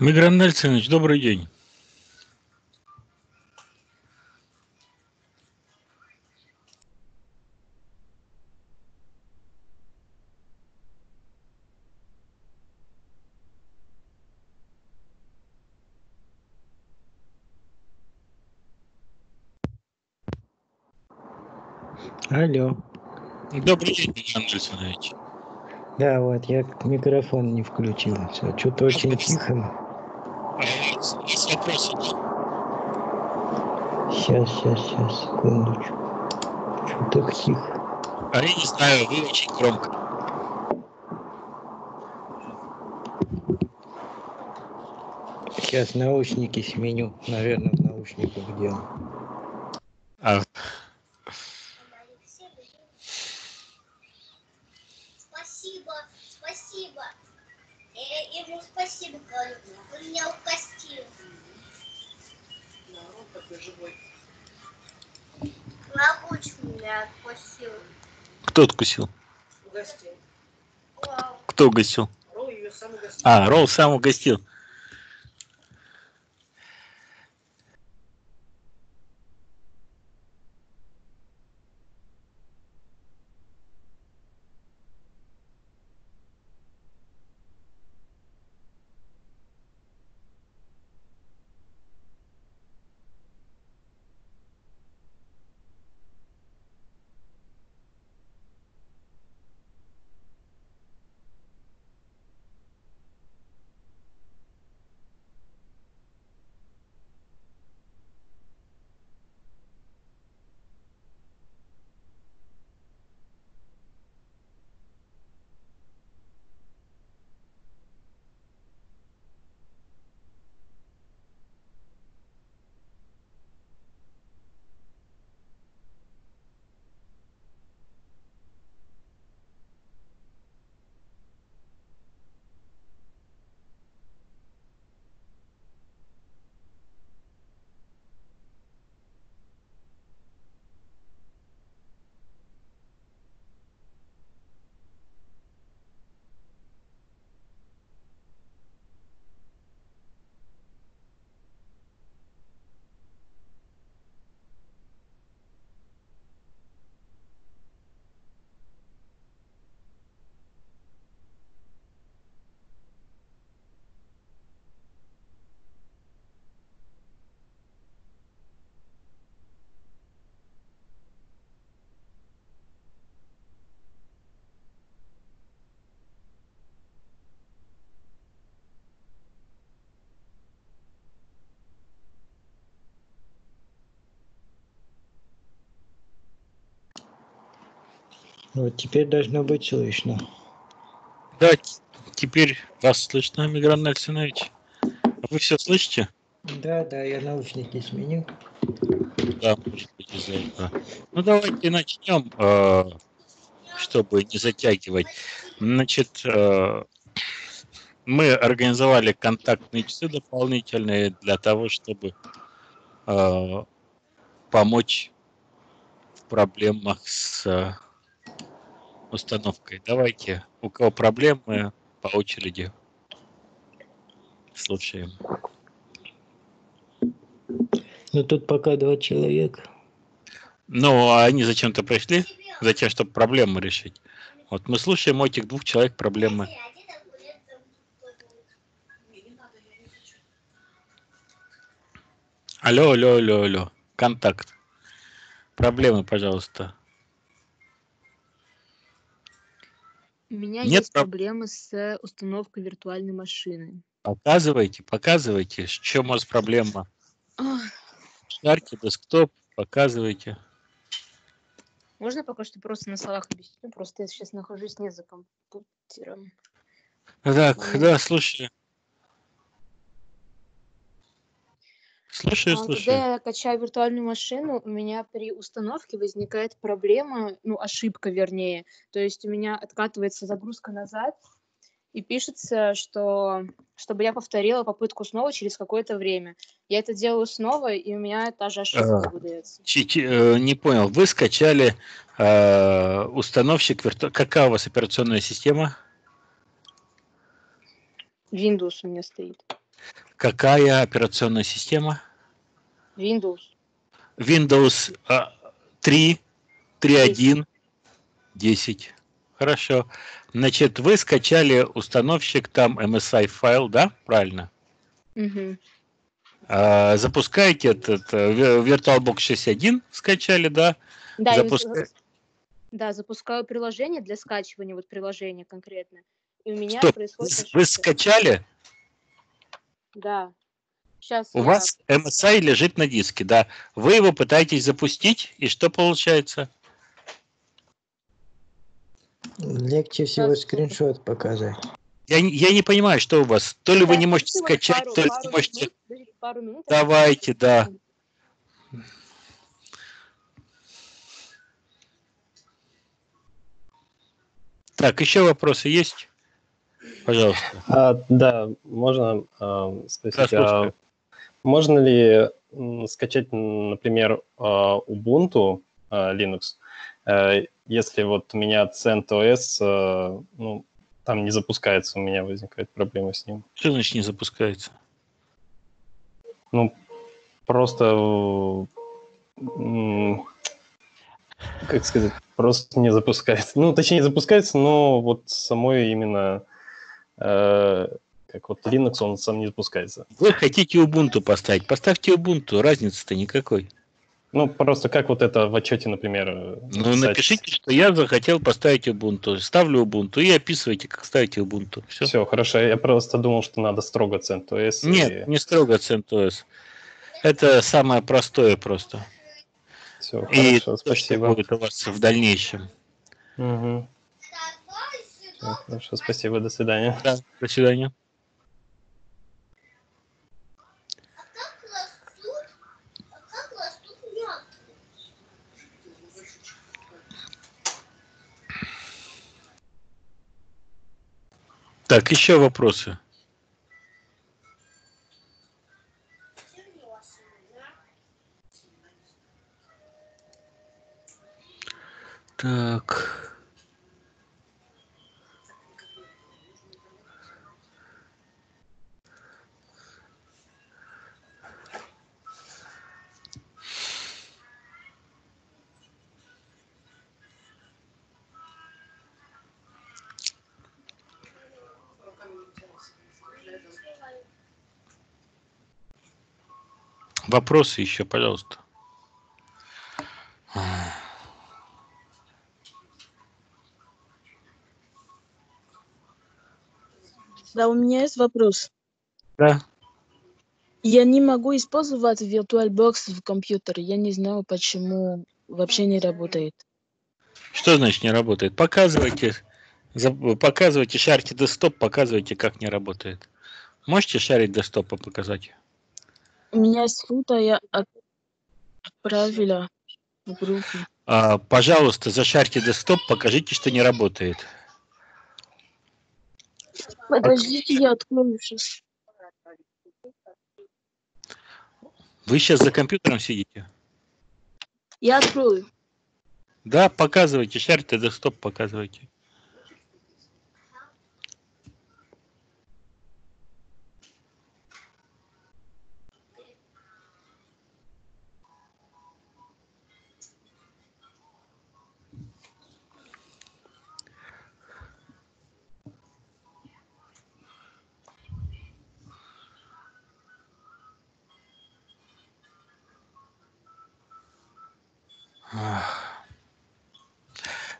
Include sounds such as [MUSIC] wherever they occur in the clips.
Мигран Нельсонович, добрый день. Алло. Добрый день, Мигран Нельсонович. Да, вот, я микрофон не включил. Всё, Что-то очень тихо. Есть вопросы? Сейчас, сейчас, сейчас, секундочку. Что так тихо? А я не знаю, вы очень громко. Сейчас наушники сменю. Наверное, в наушниках дело. А, Спасибо, спасибо. Я ему спасибо говорю. Он меня укостил. Он такой живой. Рабочий меня откусил. кто откусил? Угостил. Кто угостил? Ролл ее сам угостил. А, Ролл сам угостил. Вот теперь должно быть слышно. Да, теперь вас слышно, Мигран Нельсонович. А Вы все слышите? Да, да, я наушники сменю. Да, может быть, из-за этого. Ну, давайте начнем, э, чтобы не затягивать. Значит, э, мы организовали контактные часы дополнительные для того, чтобы помочь в проблемах с установкой. Давайте, у кого проблемы, по очереди слушаем. Ну тут пока два человека. Ну, а они зачем-то пришли? Затем, чтобы проблему решить. Вот мы слушаем у этих двух человек проблемы. Алло, алло, алло, алло. Контакт. Проблемы, пожалуйста. У меня Нет есть проб- проблемы с установкой виртуальной машины. Показывайте, показывайте. В чем у вас проблема? Шарьте, десктоп, показывайте. Можно пока что просто на словах объясню? Просто я сейчас нахожусь не за компьютером. Так, да, слушаю. Слушаю, А, слушаю. Когда я качаю виртуальную машину, у меня при установке возникает проблема, ну, ошибка вернее. То есть у меня откатывается загрузка назад, и пишется, что чтобы я повторила попытку снова через какое-то время. Я это делаю снова, и у меня та же ошибка А. выдается. Чи- э, не понял. Вы скачали э, установщик вирту... Какая у вас операционная система? Windows у меня стоит. Какая операционная система? Windows. Windows а, 3, 3.1, 10. Хорошо. Значит, вы скачали установщик, там MSI файл, да? Правильно. А, запускаете этот э, VirtualBox 6.1, скачали, да? Да, Запуска- за- да, запускаю приложение для скачивания, вот приложение конкретно. И у меня Стоп, происходит Вы скачали, Да. Сейчас у вас MSI лежит на диске, да. Вы его пытаетесь запустить, и что получается? Легче всего Сейчас. скриншот показать. Я, не- я не понимаю, что у вас. То ли вы не можете скачать, то ли не можете... Минут, пару минут. Давайте, да. Так, еще вопросы есть? Пожалуйста. А, да, можно а, спросить, Да, а можно ли скачать, например, а, Ubuntu а, Linux, э, если вот у меня CentOS, э, ну, там не запускается, у меня возникает проблема с ним. Что значит не запускается? Ну, просто, как сказать, просто не запускается. Ну, точнее, запускается, но вот самой именно, как вот Linux, он сам не запускается. Вы хотите Ubuntu поставить? Поставьте Ubuntu, разницы-то никакой. Ну, просто как вот это в отчете, например, э, Ну, написать? напишите, что я захотел поставить Ubuntu. Ставлю Ubuntu и описывайте, как ставить Ubuntu. Все. Все, хорошо. Я просто думал, что надо строго CentOS. Нет, не строго CentOS. Это самое простое просто. Все, И хорошо, то, что будет у вас в дальнейшем. Мгм. Хорошо, спасибо, до свидания. Да, до свидания. А? Так, еще вопросы. Так. Вопросы еще, пожалуйста. Да, у меня есть вопрос. Да. Я не могу использовать VirtualBox в компьютере. Я не знаю, почему вообще не работает. Что значит не работает? Показывайте, показывайте, шарите десктоп, показывайте, как не работает. Можете шарить десктопа показать? Меня фото, я от- отправила в группу. А, пожалуйста, зашарьте десктоп, покажите, что не работает. Подождите, я открою сейчас. Вы сейчас за компьютером сидите? Я открою. Да, показывайте, шарьте десктоп, показывайте.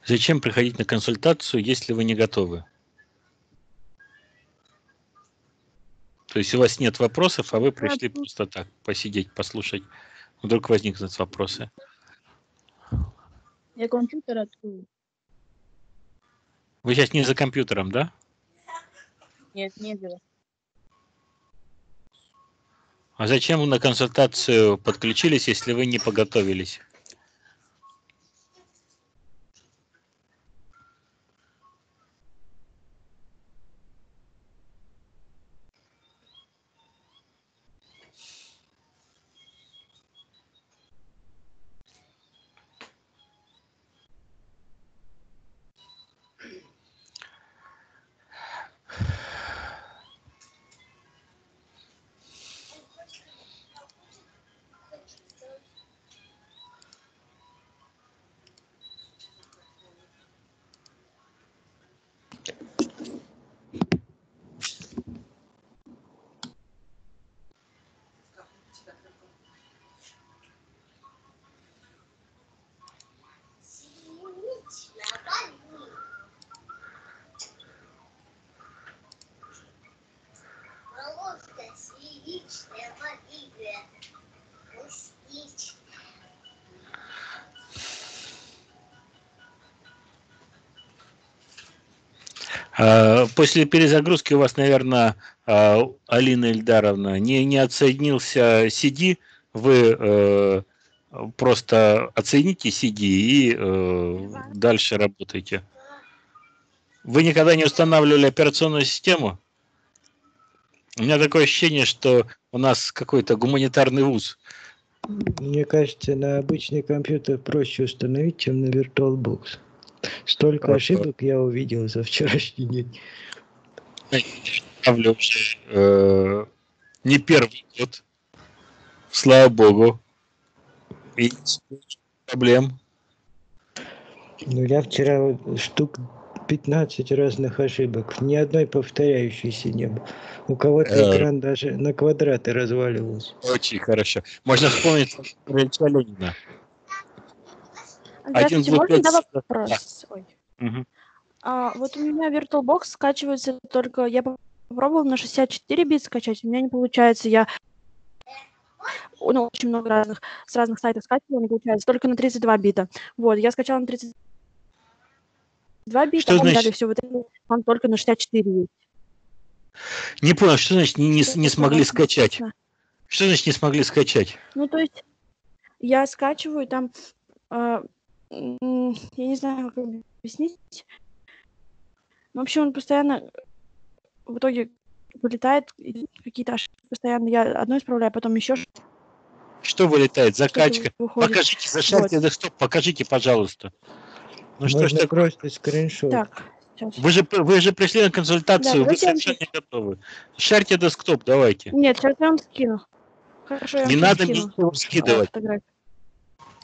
Зачем приходить на консультацию, если вы не готовы? То есть у вас нет вопросов, а вы пришли просто так посидеть, послушать. Вдруг возникнут вопросы. Я компьютер открою. Вы сейчас не за компьютером, да? Нет, не было. А зачем вы на консультацию подключились, если вы не подготовились? После перезагрузки у вас, наверное, Алина Ильдаровна, не, не отсоединился CD, вы э, просто оцените CD и э, дальше работайте. Вы никогда не устанавливали операционную систему? У меня такое ощущение, что у нас какой-то гуманитарный вуз. Мне кажется, на обычный компьютер проще установить, чем на VirtualBox. Столько Хорошо. ошибок я увидел за вчерашний день. Уже э, не первый год. Слава богу. И проблем. Ну, я вчера штук 15 разных ошибок. Ни одной повторяющейся не было. У кого-то Э. экран даже на квадраты разваливался. Очень хорошо. Можно вспомнить Ильича Ленина. Здравствуйте, можно глупец. да, вопрос? Ой. Мгм. А, вот у меня VirtualBox скачивается только... Я попробовала на 64 бит скачать, у меня не получается. Я ну, очень много разных, с разных сайтов скачивала, не получается. Только на 32 бита. Вот, я скачала на 32 бита, Что а потом значит? дали все вот это, там только на 64 есть. Не понял, что значит не, не, не смогли скачать? Что значит не смогли скачать? Ну, то есть я скачиваю там, а, м, я не знаю, как объяснить. Ну, В общем, он постоянно в итоге вылетает, какие-то ошибки постоянно. Я одно исправляю, потом еще Что вылетает? Закачка. Покажите, зашарьте десктоп, покажите, пожалуйста. Ну что ж Можно так? скриншот. Так, сейчас. Вы же, вы же пришли на консультацию, Да, вы совершенно не готовы. Шарьте десктоп, давайте. Нет, сейчас я вам скину. Хорошо, я Не вам надо скину. а, скидывать. фотографию.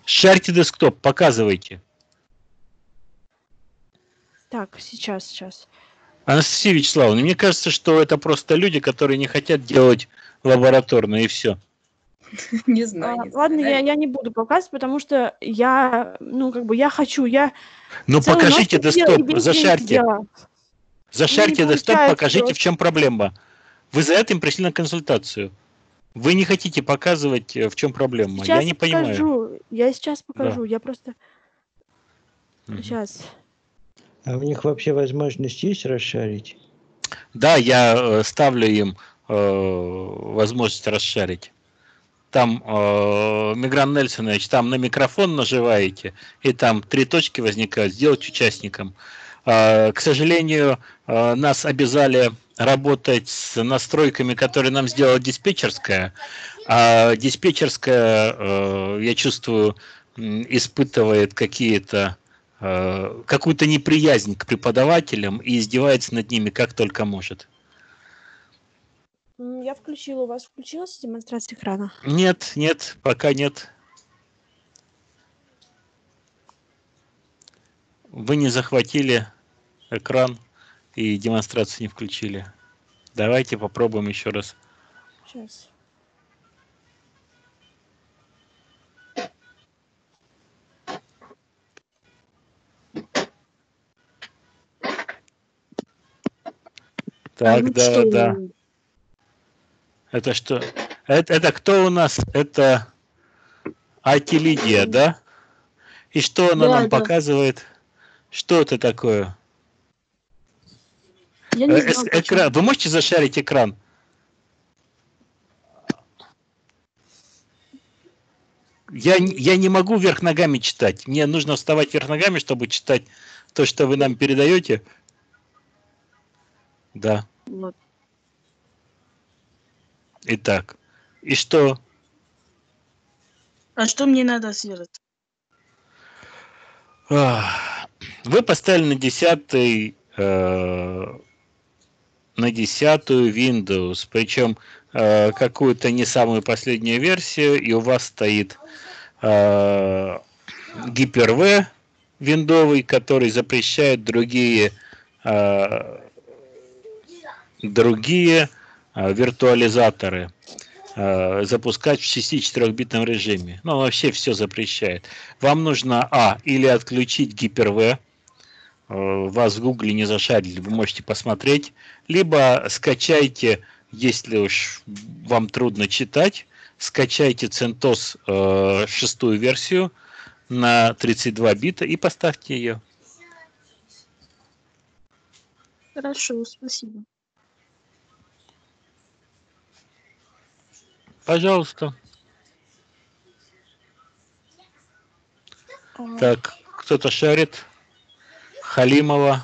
Шарьте десктоп, показывайте. Так, сейчас, сейчас. Анастасия Вячеславовна, мне кажется, что это просто люди, которые не хотят делать лабораторно, и все. [LAUGHS] Не А, знаю. не ладно, знаю. я, я не буду показывать, потому что я, ну, как бы, я хочу, я Ну покажите десктоп, зашарьте. Зашарьте десктоп, покажите, в чем проблема. Вы за этим пришли на консультацию. Вы не хотите показывать, э, в чем проблема. Сейчас Я не понимаю. покажу. Я сейчас покажу. Я просто Мгм. сейчас. А у них вообще возможность есть расшарить? Да, я э, ставлю им э, возможность расшарить. Там, э, Мигран Нельсонович, там на микрофон нажимаете, и там три точки возникают, сделать участником. Э, к сожалению, э, нас обязали работать с настройками, которые нам сделала диспетчерская. А диспетчерская, э, я чувствую, испытывает какие-то э, какую-то неприязнь к преподавателям и издевается над ними как только может. Я включила. У вас включилась демонстрация экрана? Нет, нет, пока нет. Вы не захватили экран и демонстрацию не включили. Давайте попробуем еще раз. Сейчас. Так, ну да, что да. Это что? Это, это кто у нас? Это Ати Лидия, да? И что она Да, нам да. показывает? Что это такое? Я не Э, знаю, экран. Вы можете зашарить экран? Я, я не могу вверх ногами читать. Мне нужно вставать вверх ногами, чтобы читать то, что вы нам передаете. Да. Вот. Итак. И что? А что мне надо сделать? Вы поставили на десятый, э, на десятую Windows, причем э, какую-то не самую последнюю версию, и у вас стоит э, Hyper-V виндовый, который запрещает другие э, другие э, виртуализаторы э, запускать в 64-битном режиме. Ну, вообще все запрещает. Вам нужно, а, или отключить Hyper-V, вас в Гугле не зашарили, вы можете посмотреть, либо скачайте, если уж вам трудно читать, скачайте CentOS э, шестую версию на 32 бита и поставьте ее. Хорошо, спасибо. Пожалуйста. А, Так, кто-то шарит. Халимова.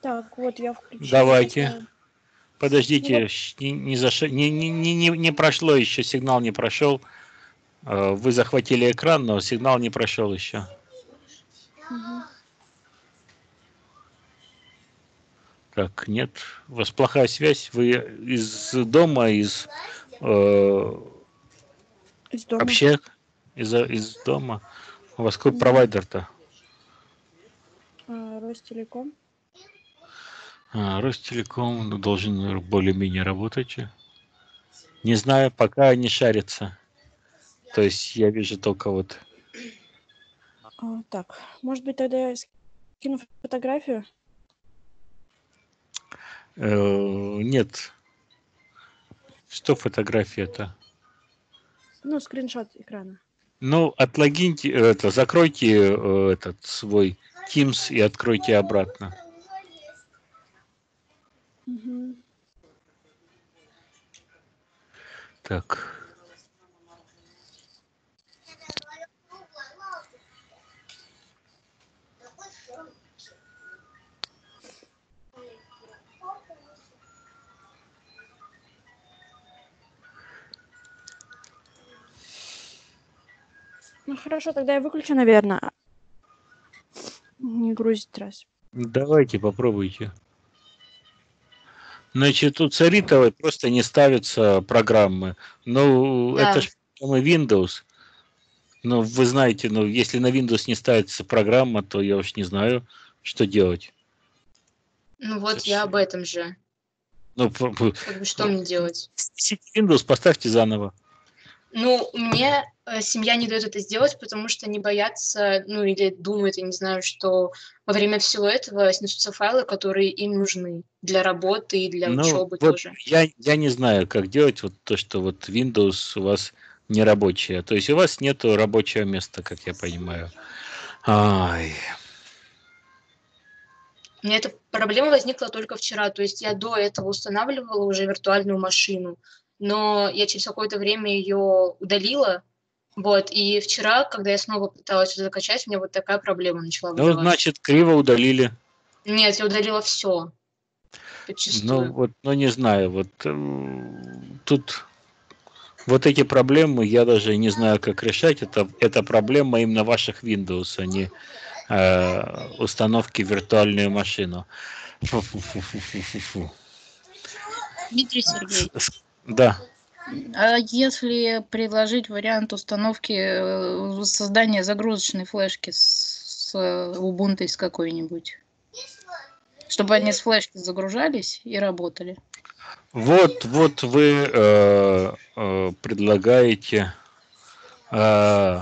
Так, вот я включила. Давайте. Подождите, не, не, заша- не, не, не, не- прошло еще, сигнал не прошел. Э, Вы захватили экран, но сигнал не прошел еще. Мгм. Так, нет, у вас плохая связь. Вы из дома, из э, Из дома. вообще из, из дома. У вас какой провайдер-то? А, Ростелеком. А, Ростелеком ну, должен более-менее работать. Не знаю, пока не шарится. То есть я вижу только вот... А, так, может быть, тогда я скину фотографию? э, нет. Что фотография-то? Ну, скриншот экрана. Ну, отлогиньте, э, это, закройте э, этот свой Teams и откройте обратно. Так. Ну, хорошо, тогда я выключу, наверное. Не грузит раз. Давайте попробуйте. Значит, у Царитовой просто не ставятся программы. Ну, Да. это же Windows. Ну, вы знаете, ну, если на Windows не ставится программа, то я уж не знаю, что делать. Ну вот я об этом же. Ну, Как бы что мне делать? Windows, поставьте заново. Ну, мне э, семья не дает это сделать, потому что они боятся, ну или думают, я не знаю, что во время всего этого снесутся файлы, которые им нужны для работы и для Ну, учебы вот тоже. Я, я не знаю, как делать вот то, что вот Windows у вас не рабочая. То есть у вас нету рабочего места, как я понимаю. Ай. У меня эта проблема возникла только вчера. То есть я до этого устанавливала уже виртуальную машину, но я через какое-то время ее удалила. Вот, и вчера, когда я снова пыталась ее закачать, у меня вот такая проблема начала Ну, вызывать. значит, криво удалили. Нет, я удалила все. Ну, вот, ну, не знаю, вот э, тут вот эти проблемы я даже не знаю, как решать. Это, это проблема именно ваших Windows, а не э, установки в виртуальную машину. Дмитрий Сергеевич, Да. а если предложить вариант установки э, создания загрузочной флешки с, с Ubuntu с какой-нибудь? Чтобы они с флешки загружались и работали. Вот, вот вы э, э, предлагаете. э,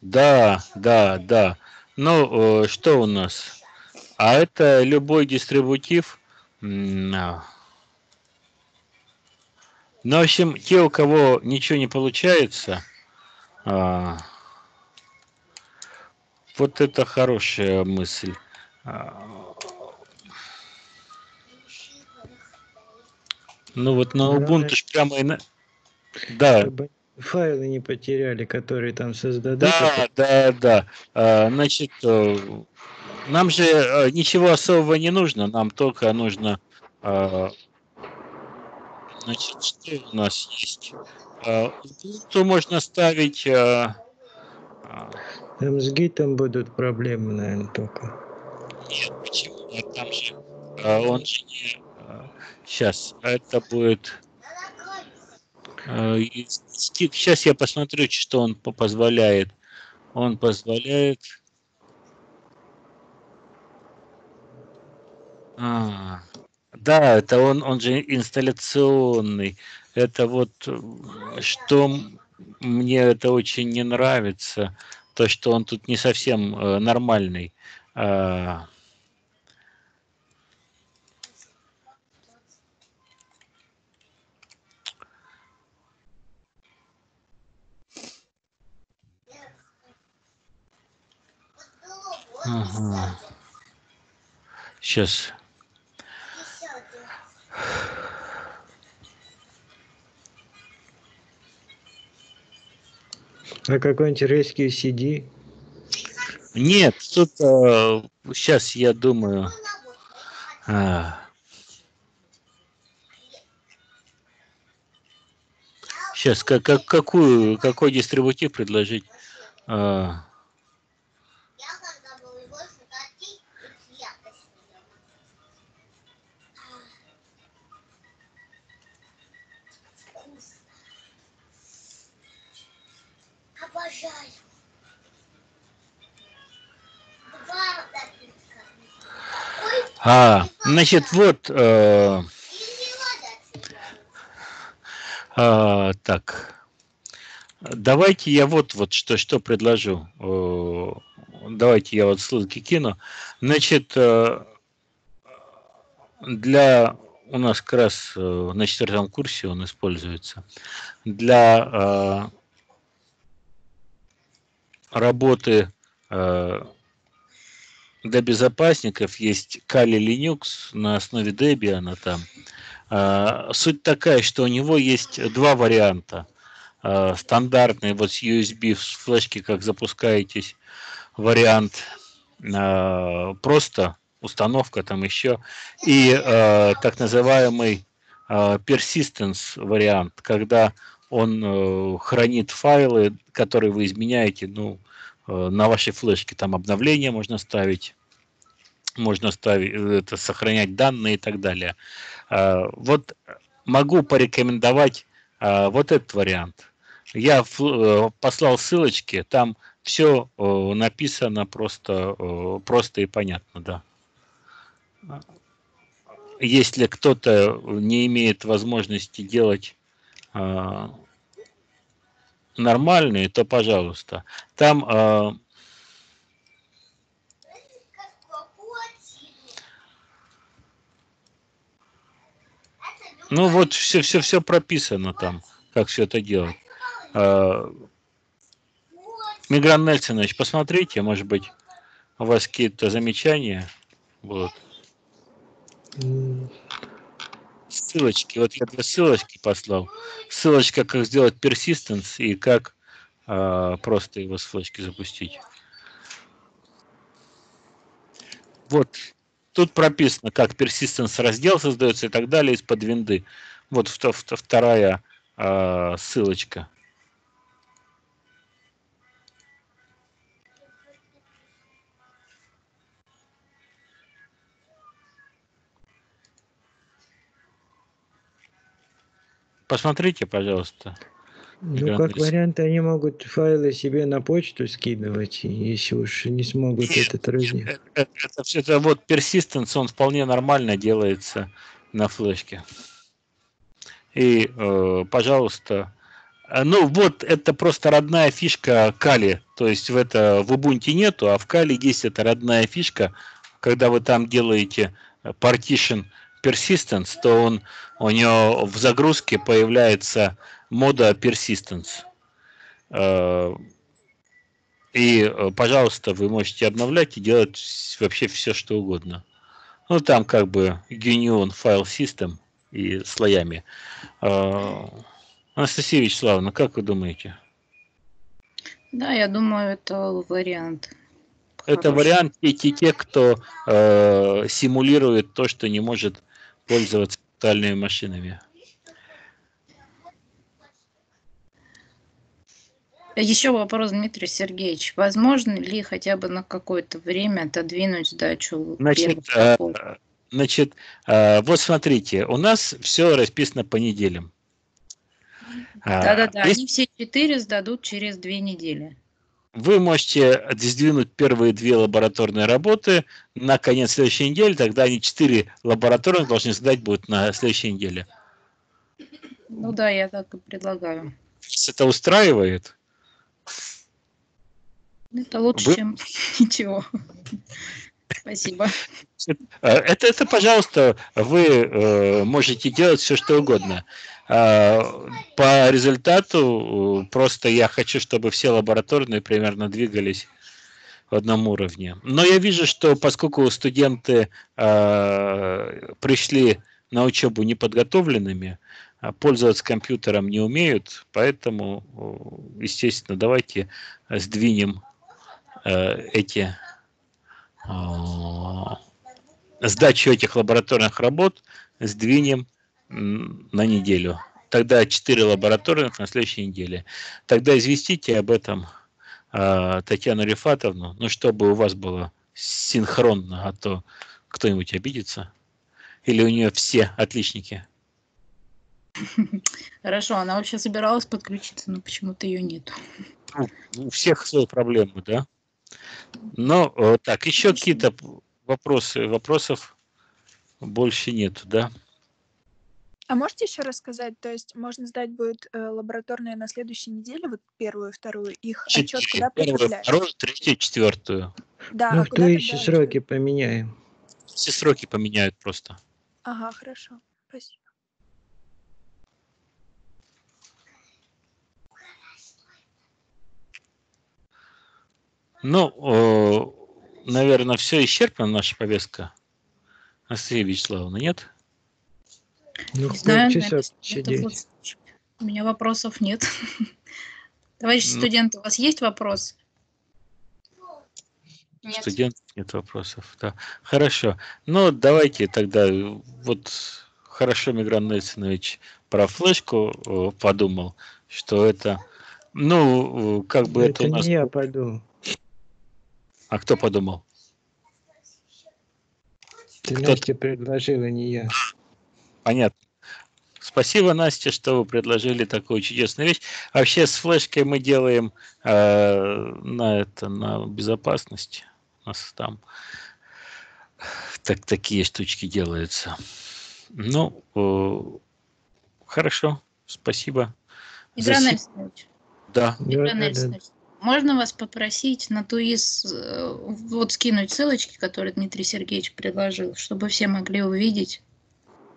да, да, да. Ну, э, что у нас? А это любой дистрибутив. а. Ну, в общем, те, у кого ничего не получается, а, вот это хорошая мысль. А, Ну вот на Ubuntu ж прямо и на... Да, файлы не потеряли, которые там создадут. а да, да, да. А, Значит, э, нам же э, ничего особого не нужно, нам только нужно... а, Значит, что у нас есть? А, Ubuntu можно ставить... а, а, Там с гитом будут проблемы, наверное, только. Нет, почему? А Там же... а, Он же не... Сейчас, это будет... Сейчас я посмотрю, что он по- позволяет. Он позволяет... А, да, это он, он же инсталляционный. Это вот э, что мне это очень не нравится, то что он тут не совсем э, нормальный. А, Ага. Сейчас. А какой-нибудь Rescue CD? Нет, тут э, сейчас я думаю. а, сейчас как, как, какую, какой дистрибутив предложить? А, а, значит, вот. э. А, так. Давайте я вот, вот что, что предложу. Э, Давайте я вот ссылки кину. Значит, э, для у нас как раз э, на четвертом курсе он используется. Для э, работы э, для безопасников есть Kali Linux на основе Debian там. А, Суть такая, что у него есть два варианта. А, Стандартный вот с USB с флешки, как запускаетесь, вариант а, просто установка там еще. И так называемый persistence вариант, когда он э, хранит файлы, которые вы изменяете, ну, на вашей флешке. Там обновления можно ставить, можно ставить, э, это, сохранять данные и так далее. А, Вот могу порекомендовать а, вот этот вариант. Я э, послал ссылочки, там все написано просто, э, просто и понятно, да. Если кто-то не имеет возможности делать а, нормальные, то пожалуйста. Там. Это ну вот все, все, все прописано там, как все это делать. А, Мигран Нельсонович, посмотрите, может быть, у вас какие-то замечания будут. Ссылочки, вот я две ссылочки послал. Ссылочка, как сделать persistence и как а, просто его с флешки запустить. Вот тут прописано, как persistence раздел создается и так далее из-под винды. Вот вто- вто- вторая а, ссылочка. Посмотрите, пожалуйста. Ну, как вариант, они могут файлы себе на почту скидывать, если уж не смогут этот разник. Э, э, Это, всё- это вот persistence, он вполне нормально делается на флешке. И, э, пожалуйста, э, ну вот это просто родная фишка Кали, то есть в это в Ubuntu нету, а в Кали есть эта родная фишка, когда вы там делаете partition persistence, то он у него в загрузке появляется мода persistence. Э, И, э, пожалуйста, вы можете обновлять и делать вообще все, что угодно. Ну, там как бы Union File System и слоями. Э, Анастасия Вячеславовна, как вы думаете? Да, я думаю, это вариант. Это хороший. вариант те, те, кто э, симулирует то, что не может пользоваться виртуальными машинами. Еще вопрос, Дмитрий Сергеевич. Возможно ли хотя бы на какое-то время отодвинуть сдачу Значит, шагов? значит э, вот смотрите, у нас все расписано по неделям. А, Да-да-да, есть- они все четыре сдадут через две недели. Вы можете сдвинуть первые две лабораторные работы на конец следующей недели, тогда они четыре лабораторных должны сдать будут на следующей неделе. Ну да, я так и предлагаю. Это устраивает? Это лучше, Вы- чем [LAUGHS] ничего. Спасибо. Э, Это, это, пожалуйста, вы э, можете делать все, что угодно. А, По результату э, просто я хочу, чтобы все лабораторные примерно двигались в одном уровне. Но я вижу, что поскольку студенты пришли на учебу неподготовленными, а, пользоваться компьютером не умеют, поэтому, естественно, давайте сдвинем эти сдачу этих лабораторных работ сдвинем на неделю. Тогда 4 лабораторных на следующей неделе. Тогда известите об этом э, Татьяну Рифатовну, ну, чтобы у вас было синхронно, а то кто-нибудь обидится. Или у нее все отличники? [LAUGHS] Хорошо, она вообще собиралась подключиться, но почему-то ее нет. У всех свои проблемы, да? Ну, так, еще какие-то вопросы? Вопросов больше нету, да? А можете еще рассказать, то есть можно сдать будет э, лабораторные на следующей неделе, вот первую, вторую, их отчет куда Первую, предъявлять? вторую, третью, четвертую. Да, ну, а в куда то тогда еще сроки поменяем. Все сроки поменяют просто. Ага, хорошо, спасибо. Ну, наверное, все исчерпана наша повестка. Анастасия Вячеславовна, нет? Ну, Не знаю, наверное, сидеть. У меня вопросов нет. [LAUGHS] Товарищи Ну. студенты, у вас есть вопрос? Нет. Студентов нет вопросов. Да. Хорошо. Ну, давайте тогда, э, вот хорошо Мигран Нельсонович про флешку э, подумал, что это, ну, э, как бы это, Это у нас... не я подумал. А кто подумал? Ты Кто- Настя предложила, не я. Понятно. Спасибо, Настя, что вы предложили такую чудесную вещь. Вообще с флешкой мы делаем э, на это на безопасность. У нас там так, такие штучки делаются. Ну, э, хорошо, спасибо. Игра Нельсонович, Да, Игра Да, да, да. Можно вас попросить на ТУИС э, вот скинуть ссылочки, которые Дмитрий Сергеевич предложил, чтобы все могли увидеть?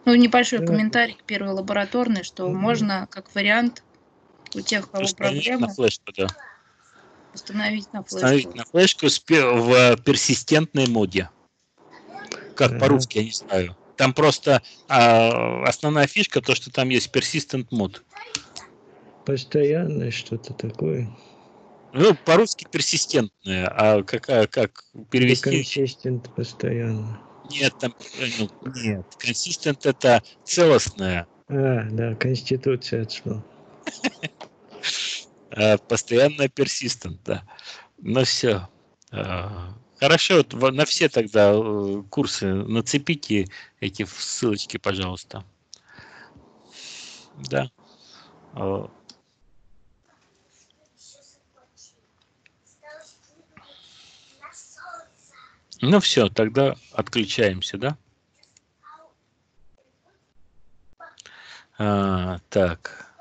Ну, небольшой Да. комментарий к первой лабораторной, что Мгм. можно, как вариант, у тех, у кого установить проблемы, на флешку, да. установить на флешку. Установить на флешку в персистентной моде. Как Ага. по-русски, я не знаю. Там просто а, основная фишка то, что там есть persistent мод. Постоянное что-то такое. Ну, по-русски персистентная, а какая, как перевести? Консистент постоянно. Нет, там, ну, нет. Consistent это целостная, А, да, конституция от слова. [LAUGHS] а постоянная persistent, да. Ну все. Хорошо, вот во- на все тогда э, курсы нацепите эти ссылочки, пожалуйста. Да. Ну все, тогда отключаемся, да? А, так.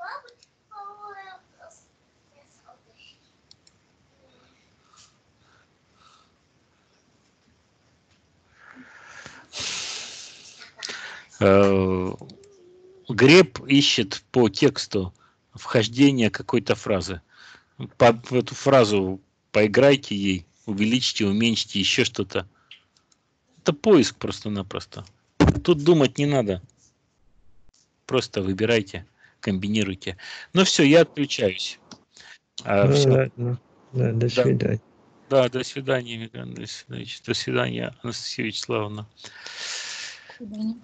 Э, Греб ищет по тексту вхождение какой-то фразы. По в эту фразу поиграйте ей, увеличьте, уменьшите, еще что-то. Это поиск просто-напросто. Тут думать не надо. Просто выбирайте, комбинируйте. Ну все, я отключаюсь. А, ну, всё. ладно. Да, до свидания. Да, до свидания, Васильевич. До свидания, Анастасия Вячеславовна. До свидания.